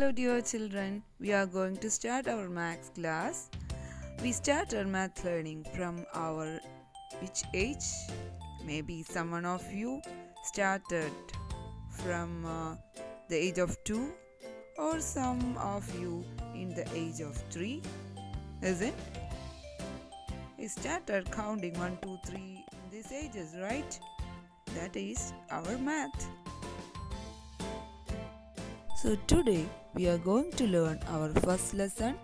Hello, dear children. We are going to start our maths class. We start our math learning from our which age? Maybe someone of you started from uh, the age of 2 or some of you in the age of 3 is it we started counting 1 2 3 in these ages right that is our math so today we are going to learn our first lesson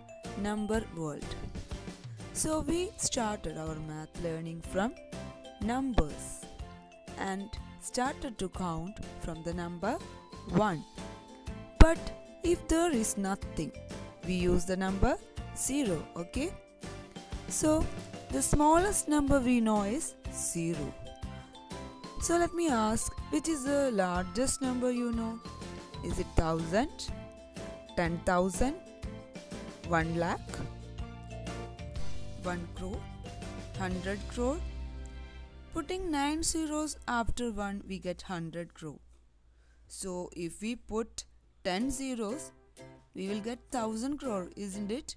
number world so we started our math learning from numbers and started to count from the number 1 but if there is nothing we use the number 0 okay? So the smallest number we know is 0 so let me ask which is the largest number you know is it 1000 10000 1 lakh 1 crore 100 crore putting 9 zeros after 1 we get 100 crore so if we put 10 zeros we will get 1000 crore, isn't it?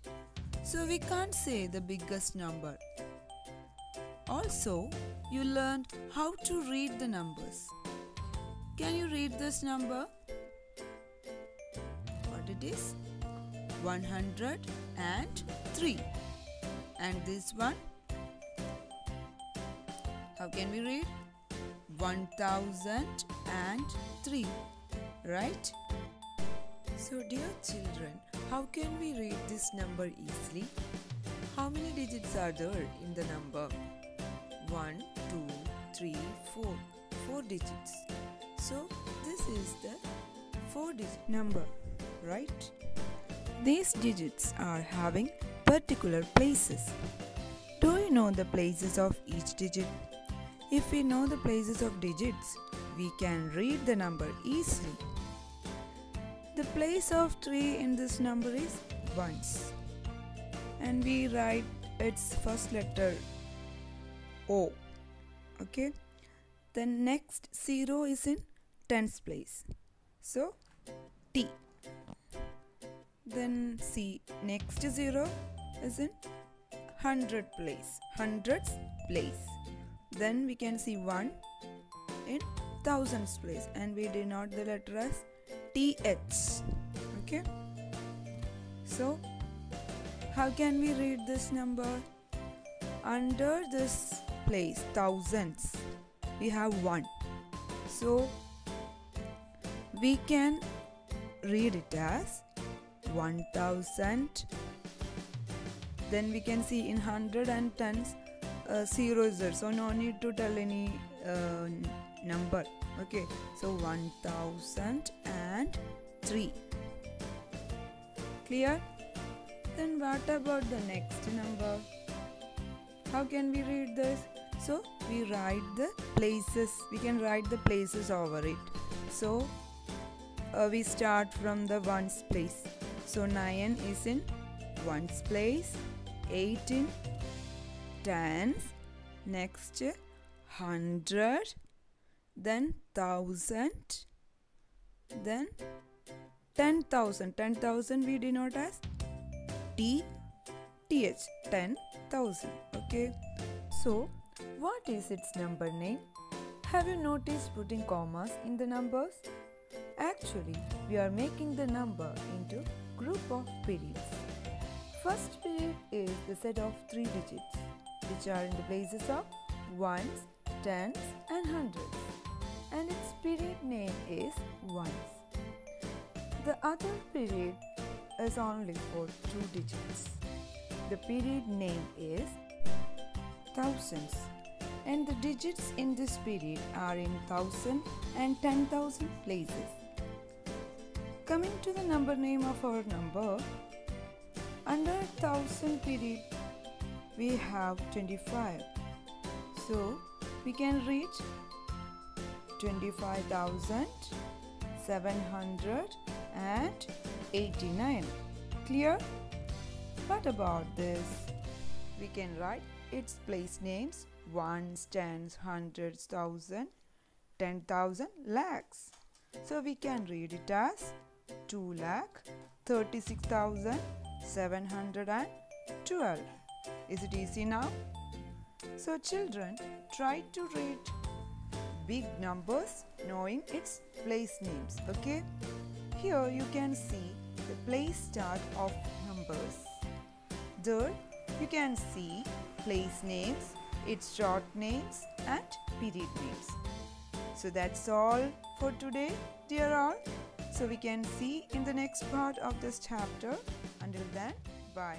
So we can't say the biggest number. Also, you learned how to read the numbers. Can you read this number? What it is? 103. And this one? How can we read? 1003. Right? So dear children, how can we read this number easily? How many digits are there in the number? 1, 2, 3, 4. 4 digits. So this is the 4 digit number, right? These digits are having particular places. Do you know the places of each digit? If we know the places of digits, we can read the number easily. The place of 3 in this number is ones. And we write its first letter O. Okay. The next 0 is in tens place. So T. Then see next 0 is in hundred place. Hundreds place. Then we can see 1 in thousands place and we denote the letter as th okay so how can we read this number under this place thousands we have one so we can read it as 1000 then we can see in hundred and tens uh, zero is there. So no need to tell any uh, number. Okay. So 1003 clear? Then what about the next number? How can we read this? So we write the places. We can write the places over it. So uh, we start from the ones place so 9 is in ones place 8 in tens next 100 then thousand then 10,000 10,000 we denote as T TH 10,000 okay. So what is its number name? Have you noticed putting commas in the numbers? Actually we are making the number into periods first period is the set of three digits which are in the places of ones tens and hundreds and its period name is ones. The other period is only for two digits. The period name is thousands and the digits in this period are in thousand and ten thousand places. Coming to the number name of our number, under thousand period we have 25. So we can reach 25,789. Clear? What about this? We can write its place names ones, tens, hundreds, thousand, ten thousand, lakhs. So we can read it as 2 lakh 36,712. Is it easy now? So, children, try to read big numbers knowing its place names. Okay? Here you can see the place start of numbers. There you can see place names, its short names, and period names. So that's all for today, dear all. So we can see in the next part of this chapter. Until then, bye.